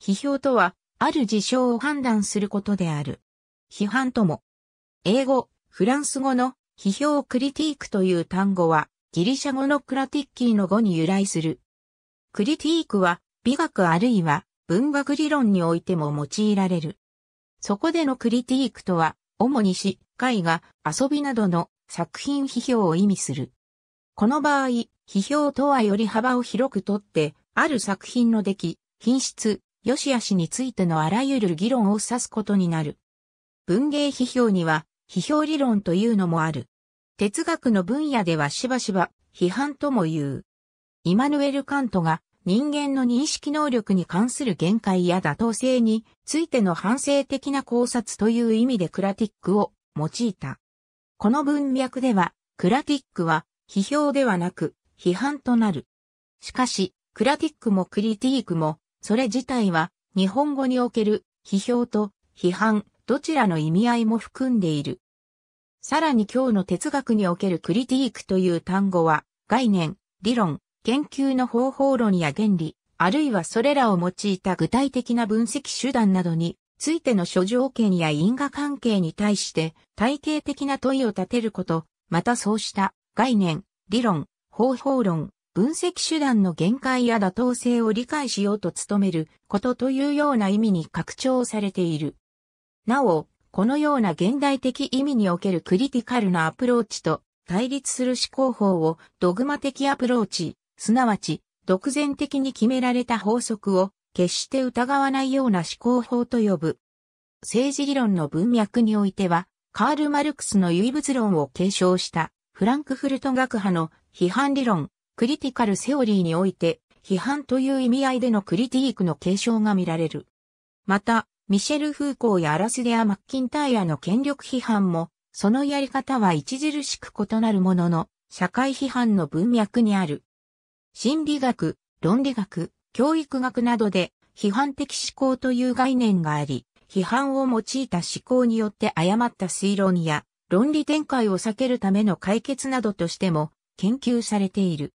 批評とは、ある事象を判断することである。批判とも。英語、フランス語の批評クリティークという単語は、ギリシャ語のクラティッキーの語に由来する。クリティークは、美学あるいは文学理論においても用いられる。そこでのクリティークとは、主に詩、絵画、遊びなどの作品批評を意味する。この場合、批評とはより幅を広くとって、ある作品の出来、品質、良し悪しについてのあらゆる議論を指すことになる。文芸批評には、批評理論というのもある。哲学の分野ではしばしば、批判とも言う。イマヌエル・カントが人間の認識能力に関する限界や妥当性についての反省的な考察という意味でクラティックを用いた。この文脈では、クラティックは批評ではなく批判となる。しかし、クラティックもクリティークも、それ自体は日本語における批評と批判、どちらの意味合いも含んでいる。さらに今日の哲学におけるクリティークという単語は、概念、理論、研究の方法論や原理、あるいはそれらを用いた具体的な分析手段などについての諸条件や因果関係に対して体系的な問いを立てること、またそうした概念、理論、方法論、分析手段の限界や妥当性を理解しようと努めることというような意味に拡張されている。なお、このような現代的意味におけるクリティカルなアプローチと対立する思考法をドグマ的アプローチ、すなわち、独善的に決められた法則を決して疑わないような思考法と呼ぶ。政治理論の文脈においては、カール・マルクスの唯物論を継承したフランクフルト学派の批判理論、クリティカルセオリーにおいて、批判という意味合いでのクリティークの継承が見られる。また、ミシェル・フーコーやアラスデア・マッキンタイヤの権力批判も、そのやり方は著しく異なるものの、社会批判の文脈にある。心理学、論理学、教育学などで批判的思考という概念があり、批判を用いた思考によって誤った推論や論理展開を避けるための解決などとしても研究されている。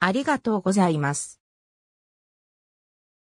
ありがとうございます。